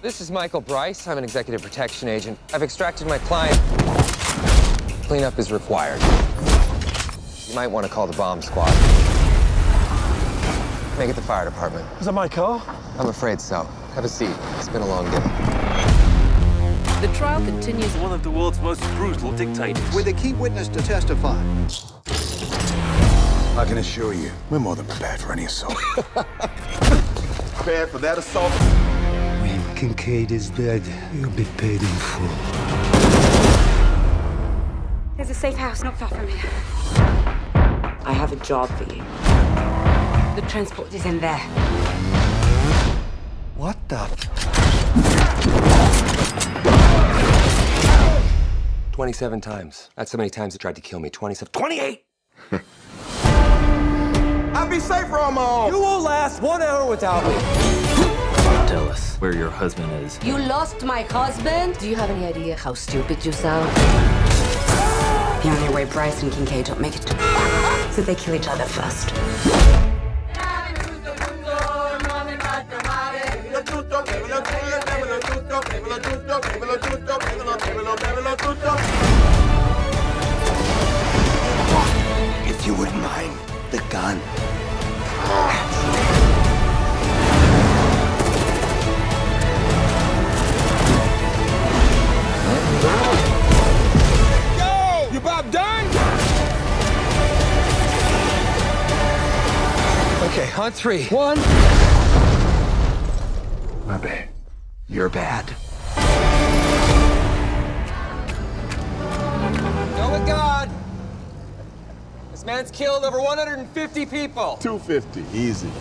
This is Michael Bryce. I'm an executive protection agent. I've extracted my client. Cleanup is required. You might want to call the bomb squad. Make it the fire department. Is that my car? I'm afraid so. Have a seat. It's been a long day. The trial continues. One of the world's most brutal dictators. With a key witness to testify. I can assure you, we're more than prepared for any assault. prepared for that assault? When Kincaid is dead, you'll be paid in full. There's a safe house not far from here. I have a job for you. The transport is in there. What the? 27 times. That's how many times it tried to kill me. 27. 28! I'll be safe, on my own. You won't last one hour without me. Tell us where your husband is. You lost my husband? Do you have any idea how stupid you sound? The only way Bryce and Kincaid don't make it so they kill each other first. if you wouldn't mind, the gun. Okay, on three. One. My bad. You're bad. Go with God. This man's killed over 150 people. 250, easy.